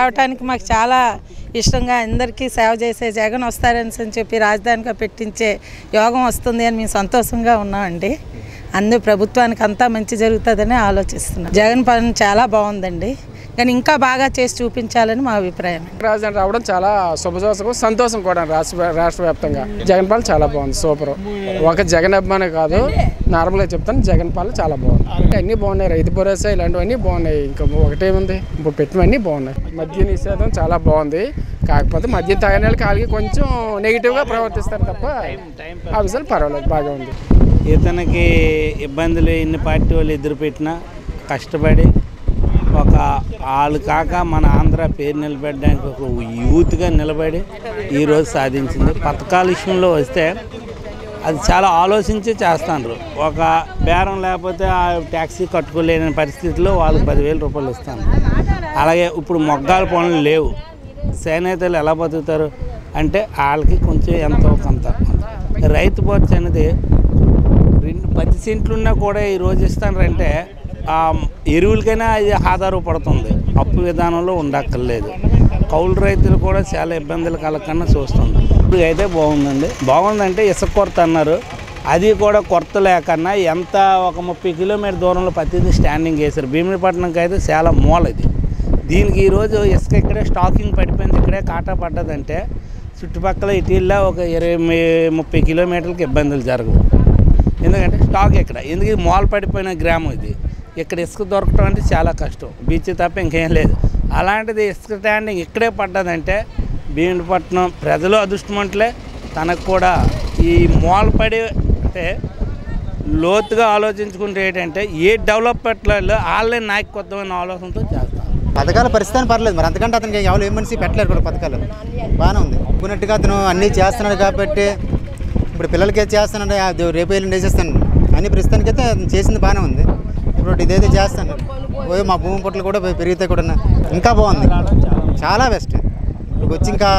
రావటానికి మాకు చాలా ఇష్టంగా అందరికీ సేవ చేసే జగన్ వస్తారని చెప్పి రాజధానిగా పెట్టించే యోగం వస్తుంది అని మేము సంతోషంగా ఉన్నామండి. అందు ప్రభుత్వానికి అంతా మంచి జరుగుతుందని ఆలోచిస్తున్నాం జగన్ పాలన చాలా బాగుందండి. కానీ ఇంకా బాగా చేసి చూపించాలని మా అభిప్రాయం. రాజధాని రావడం చాలా శుభసూచకం సంతోషం కూడా రాష్ట్ర రాష్ట్ర వ్యాప్తంగా. జగన్ పాలన చాలా బాగుంది సూపర్. ఒక జగన్ అభిమానే కాదు నార్మల్గా చెప్తాను జగన్ పాలన చాలా బాగుంది. అన్నీ బాగున్నాయి రైతు భరోసా ఇలాంటివన్నీ బాగున్నాయి. ఇంకా ఒకటేముంది ఇప్పుడు పెట్టినవన్నీ బాగున్నాయి. మద్య నిషేధం చాలా బాగుంది. కాకపోతే మద్యం తాగిన వాళ్ళకి వాళ్ళకి కొంచెం నెగిటివ్గా ప్రవర్తిస్తారు తప్ప ఆ విషయాలు పర్వాలేదు బాగా ఉంది. ఇతనికి ఇబ్బందులు ఎన్ని పార్టీ వాళ్ళు ఎదురు పెట్టినా కష్టపడి ఒక వాళ్ళు కాక మన ఆంధ్ర పేరు నిలబెట్టడానికి ఒక యూత్గా నిలబడి ఈరోజు సాధించింది. పథకాల విషయంలో వస్తే అది చాలా ఆలోచించి చేస్తాను ఒక బేరం లేకపోతే ఆ ట్యాక్సీ కట్టుకోలేని పరిస్థితిలో వాళ్ళకి పదివేల రూపాయలు ఇస్తాను అలాగే ఇప్పుడు మొగ్గాల పనులు లేవు. చేనేతలు ఎలా బతుకుతారు? అంటే వాళ్ళకి కొంచెం ఎంతో కొంత. రైతు భరోసా అనేది పది సెంట్లు ఉన్నా కూడా ఈ రోజు ఇస్తానంటే ఆ ఎరువులకైనా అది ఆధారపడుతుంది అప్పు విధానంలో ఉండక్కర్లేదు. కౌలు రైతులు కూడా చాలా ఇబ్బందులు కలగకుండా చూస్తుంది. ఇప్పుడు అయితే బాగుందండి. బాగుందంటే ఇసుక కొరత అన్నారు. అది కూడా కొరత లేకన్నా ఎంత ఒక ముప్పై కిలోమీటర్ దూరంలో ప్రతిదీ స్టాండింగ్ వేశారు. భీమిలిపట్నంకి అయితే చాలా మూల ఇది. దీనికి ఈరోజు ఇసుక ఇక్కడే స్టాకింగ్ పడిపోయింది. ఇక్కడే కాటా పడ్డదంటే చుట్టుపక్కల ఇటీవల ఒక ఇరవై ముప్పై కిలోమీటర్లకు ఇబ్బందులు జరగవు. ఎందుకంటే స్టాక్ ఇక్కడ ఎందుకు ఇది పడిపోయిన గ్రామం ఇది? ఇక్కడ ఇసుక దొరకటం అంటే చాలా కష్టం. బీచ్ తప్ప ఇంకేం లేదు. అలాంటిది ఇసుక స్టాండింగ్ ఇక్కడే పడ్డదంటే భీమిపట్నం ప్రజలు అదృష్టమంటలే తనకు కూడా ఈ మూల పడి అంటే లోతుగా ఆలోచించుకుంటే ఏంటంటే ఏ డెవలప్మెంట్లో వాళ్ళే నాయకత్వమైన ఆలోచనతో చేస్తాం పథకాల పరిస్థితి పర్లేదు మరి. అంతకంటే అతనికి ఎవరు ఏం మనిషి పెట్టలేరు కూడా పథకాలు. బాగానే ఉంది. అనుకున్నట్టుగా అతను అన్నీ చేస్తున్నాడు కాబట్టి ఇప్పుడు పిల్లలకి ఏది చేస్తున్నాడు అది రేపు వెళ్ళి వేసేస్తాను. అని ప్రస్తుతానికైతే చేసింది బాగానే ఉంది. ఇప్పుడు ఇదైతే చేస్తాను. పోయి మా భూమి పొట్లు కూడా పెరిగితే కూడా ఇంకా బాగుంది. చాలా బెస్ట్ ఇప్పుడు వచ్చి ఇంకా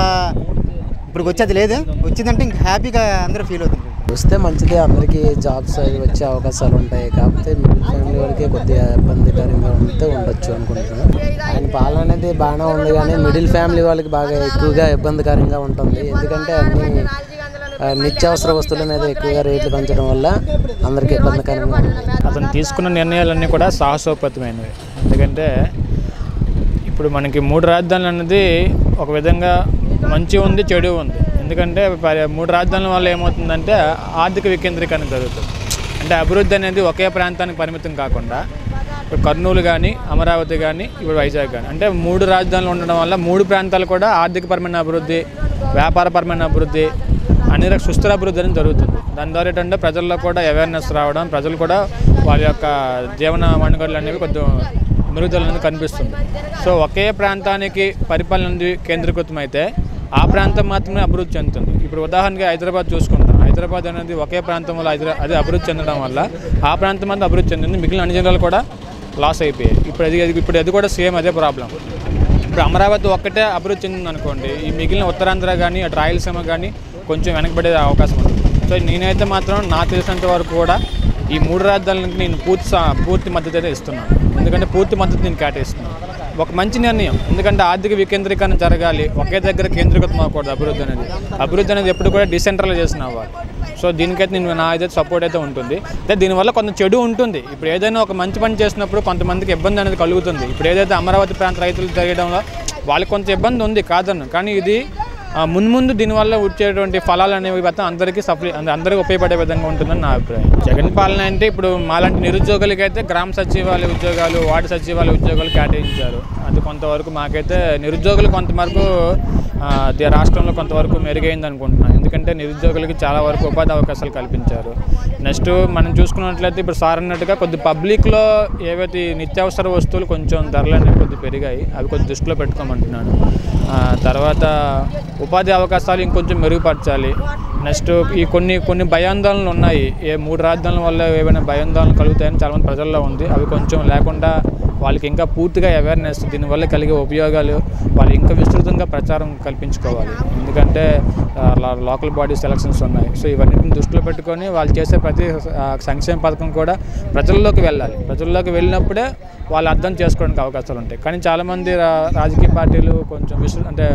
ఇప్పుడు వచ్చి అది లేదు. వచ్చిందంటే ఇంకా హ్యాపీగా అందరూ ఫీల్ అవుతుంది వస్తే మంచిదే. అందరికీ జాబ్స్ అవి వచ్చే అవకాశాలు ఉంటాయి. కాకపోతే మిడిల్ ఫ్యామిలీ వాళ్ళకి కొద్దిగా ఇబ్బందికరంగా ఉంటే ఉండొచ్చు అనుకుంటున్నాను. ఆయన పాలన అనేది బాగానే ఉంది కానీ మిడిల్ ఫ్యామిలీ వాళ్ళకి బాగా ఎక్కువగా ఇబ్బందికరంగా ఉంటుంది. ఎందుకంటే అన్ని నిత్యావసర వస్తువులు అనేది ఎక్కువగా రేట్లు పెంచడం వల్ల అందరికీ ఇబ్బందికరంగా అతను తీసుకున్న నిర్ణయాలన్నీ కూడా సాహసోపేతమైనవి. ఎందుకంటే ఇప్పుడు మనకి మూడు రాజధానులు అనేది ఒక విధంగా మంచి ఉంది చెడు ఉంది. ఎందుకంటే ప- మూడు రాజధానుల వల్ల ఏమవుతుందంటే ఆర్థిక వికేంద్రీకరణ జరుగుతుంది. అంటే అభివృద్ధి అనేది ఒకే ప్రాంతానికి పరిమితం కాకుండా ఇప్పుడు కర్నూలు కానీ అమరావతి కానీ ఇప్పుడు వైజాగ్ కానీ అంటే మూడు రాజధానులు ఉండడం వల్ల మూడు ప్రాంతాలు కూడా ఆర్థికపరమైన అభివృద్ధి వ్యాపారపరమైన అభివృద్ధి అన్ని రకాల సుస్థిర అభివృద్ధి అనేది జరుగుతుంది. దాని ద్వారా ఏంటంటే ప్రజల్లో కూడా అవేర్నెస్ రావడం ప్రజలు కూడా వాళ్ళ యొక్క జీవన మనుగడలు అనేవి కొద్దిగా మెరుగుదల అనేది కనిపిస్తుంది. సో ఒకే ప్రాంతానికి పరిపాలన అనేది కేంద్రీకృతం అయితే ఆ ప్రాంతం మాత్రమే అభివృద్ధి చెందుతుంది. ఇప్పుడు ఉదాహరణకి హైదరాబాద్ చూసుకుంటాం హైదరాబాద్ అనేది ఒకే ప్రాంతం వల్ల హైదరా అది అభివృద్ధి చెందడం వల్ల ఆ ప్రాంతం అంతా అభివృద్ధి చెందింది. మిగిలిన అన్ని జిల్లాలు కూడా లాస్ అయిపోయాయి. ఇప్పుడు అది అది- ఇప్పుడు అది కూడా సేమ్ అదే ప్రాబ్లం ఇప్పుడు అమరావతి ఒక్కటే అభివృద్ధి చెందింది అనుకోండి ఈ మిగిలిన ఉత్తరాంధ్ర కానీ అటు రాయలసీమ కానీ కొంచెం వెనకబడే అవకాశం ఉంది సో నేనైతే మాత్రం నాకు తెలిసినంత వరకు కూడా ఈ మూడు రాజధానులకి నేను పూర్తి పూర్తి మద్దతు అయితే ఇస్తున్నాను. ఎందుకంటే పూర్తి మద్దతు నేను కేటాయిస్తున్నాను. ఒక మంచి నిర్ణయం. ఎందుకంటే ఆర్థిక వికేంద్రీకరణ జరగాలి. ఒకే దగ్గర కేంద్రీకృతం అవ్వకూడదు అభివృద్ధి అనేది. అభివృద్ధి అనేది ఎప్పుడు కూడా డిసెంట్రలైజేషన్ అవ్వాలి. సో దీనికైతే నేను నా అయితే సపోర్ట్ అయితే ఉంటుంది. అయితే దీనివల్ల కొంత చెడు ఉంటుంది. ఇప్పుడు ఏదైనా ఒక మంచి పని చేసినప్పుడు కొంతమందికి ఇబ్బంది అనేది కలుగుతుంది. ఇప్పుడు ఏదైతే అమరావతి ప్రాంత రైతులు జరగడంలో వాళ్ళకి కొంత ఇబ్బంది ఉంది కాదన్ను. కానీ ఇది మున్ముందు దీనివల్ల వచ్చేటువంటి ఫలాలు అనేవి మొత్తం అందరికీ సప్లై అందరికీ ఉపయోగపడే విధంగా ఉంటుందని నా అభిప్రాయం. జగన్ పాలన అంటే ఇప్పుడు మాలాంటి నిరుద్యోగులకి అయితే గ్రామ సచివాలయ ఉద్యోగాలు వార్డు సచివాలయ ఉద్యోగాలు కేటాయించారు. అది కొంతవరకు మాకైతే నిరుద్యోగులు కొంతవరకు రాష్ట్రంలో కొంతవరకు మెరుగైంది అనుకుంటున్నాను. ఎందుకంటే నిరుద్యోగులకి చాలా వరకు ఉపాధి అవకాశాలు కల్పించారు. నెక్స్ట్ మనం చూసుకున్నట్లయితే ఇప్పుడు సార్ అన్నట్టుగా కొద్ది పబ్లిక్లో ఏవైతే నిత్యావసర వస్తువులు కొంచెం ధరలు అనేవి కొద్ది పెరిగాయి. అవి కొద్ది దృష్టిలో పెట్టుకోమంటున్నాను. తర్వాత ఉపాధి అవకాశాలు ఇంకొంచెం మెరుగుపరచాలి. నెక్స్ట్ ఈ కొన్ని కొన్ని భయాందోళనలు ఉన్నాయి. ఏ మూడు రాజధానుల వల్ల ఏమైనా భయాందోళనలు కలుగుతాయని చాలామంది ప్రజల్లో ఉంది. అవి కొంచెం లేకుండా వాళ్ళకి ఇంకా పూర్తిగా అవేర్నెస్ దీనివల్ల కలిగే ఉపయోగాలు వాళ్ళు ఇంకా విస్తృతంగా ప్రచారం కల్పించుకోవాలి. ఎందుకంటే లోకల్ బాడీస్ ఎలక్షన్స్ ఉన్నాయి. సో ఇవన్నిటిని దృష్టిలో పెట్టుకొని వాళ్ళు చేసే ప్రతి సంక్షేమ పథకం కూడా ప్రజల్లోకి వెళ్ళాలి. ప్రజల్లోకి వెళ్ళినప్పుడే వాళ్ళు అర్థం చేసుకోవడానికి అవకాశాలు ఉంటాయి. కానీ చాలామంది రాజకీయ పార్టీలు కొంచెం విస్తృ అంటే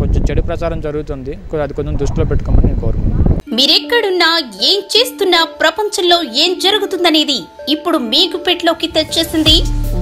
కొంచెం చెడు ప్రచారం జరుగుతుంది. అది కొంచెం దృష్టిలో పెట్టుకోమని నేను కోరుకుంటున్నాను. మీరెక్కడున్నా ఏం చేస్తున్నా ప్రపంచంలో ఏం జరుగుతుందనేది ఇప్పుడు మీకు పెట్లోకి తెచ్చేసింది